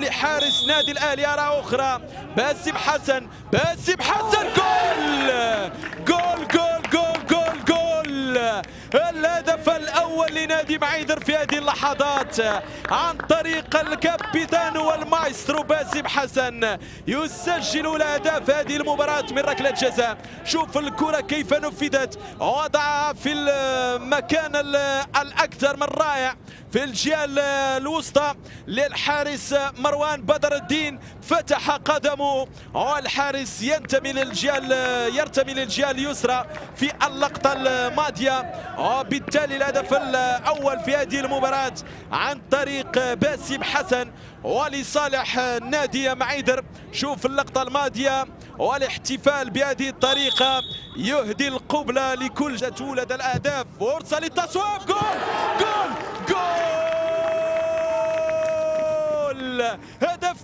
لحارس نادي الأهلي. ارى أخرى. باسم حسن. باسم حسن. جول! جول جول جول جول جول! الهدف الأول لنادي معيذر في هذه اللحظات. عن طريق الكابيتان والمايسترو باسم حسن. يسجل الأهداف هذه المباراة من ركلة جزاء. شوف الكرة كيف نفذت. وضعها في المكان الأكثر من رائع. في الجهة الوسطى للحارس مروان بدر الدين. فتح قدمه والحارس ينتمي للجهة يرتمي للجهة اليسرى في اللقطة الماضية. وبالتالي الهدف الأول في هذه المباراة عن طريق باسم حسن ولصالح نادي معيدر. شوف اللقطة الماضية والاحتفال بهذه الطريقة يهدي القبلة لكل تولد الأهداف. فرصة للتصويب جول جول هدف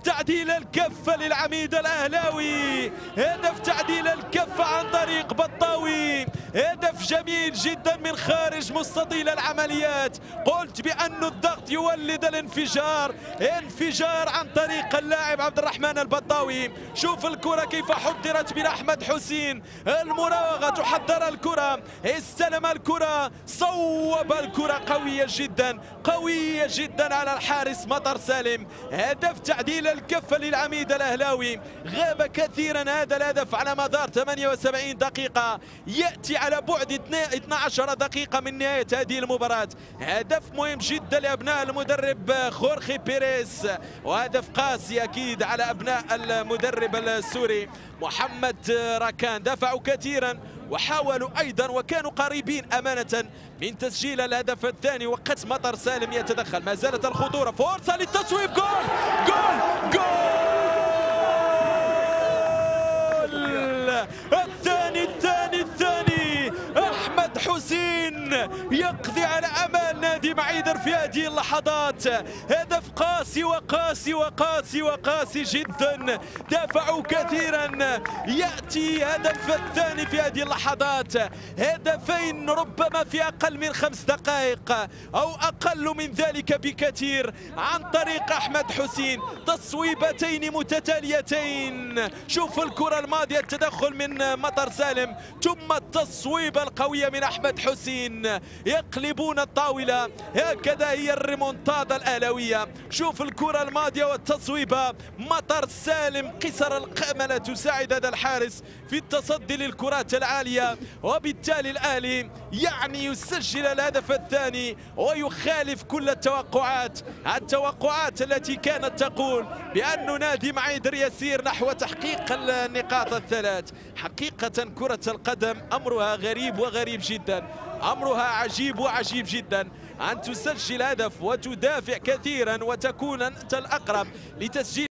الكفة للعميد الأهلاوي. هدف تعديل الكفة عن طريق بطاوي. هدف جميل جدا من خارج مستطيل العمليات. قلت بأن الضغط يولد الانفجار انفجار عن طريق اللاعب عبد الرحمن البطاوي. شوف الكرة كيف حضرت من أحمد حسين. المراوغة تحضر الكرة. استلم الكرة. صوب الكرة. قوية جدا. قوية جدا على الحارس مطر سالم. هدف تعديل الكفة للعميد الأهلاوي. غاب كثيرا هذا الهدف على مدار 78 دقيقة. يأتي على بعد 12 دقيقة من نهاية هذه المباراة. هدف مهم جدا لأبناء المدرب خورخي بيريز وهدف قاسي أكيد على أبناء المدرب السوري محمد راكان. دفعوا كثيرا وحاولوا أيضا وكانوا قريبين أمانة من تسجيل الهدف الثاني وقت مطر سالم يتدخل. ما زالت الخطورة. فرصة للتصويب. جول! جول! جول! الثاني الثاني الثاني. أحمد حسين يقضي على امال نادي معيدر في هذه اللحظات. هدف قاسي وقاسي وقاسي وقاسي جدا. دافعوا كثيرا. يأتي هدف الثاني في هذه اللحظات. هدفين ربما في أقل من خمس دقائق أو أقل من ذلك بكثير. عن طريق أحمد حسين. تصويبتين متتاليتين. شوف الكرة الماضية التدخل من مطر سالم. ثم التصويبه القويه من أحمد حسين. يقلبون الطاولة. هكذا هي الريمونتادا الاهلاويه شوف الكرة الماضية والتصويبة. مطر سالم قصر القامه تساعد هذا الحارس في التصدي للكرات العالية. وبالتالي الاهلي يعني يسجل الهدف الثاني ويخالف كل التوقعات. التوقعات التي كانت تقول بأن نادي معيدر يسير نحو تحقيق النقاط الثلاث. حقيقة كرة القدم أمرها غريب وغريب جدا. أمرها عجيب وعجيب جدا. أن تسجل هدف وتدافع كثيرا وتكون أنت الأقرب لتسجيل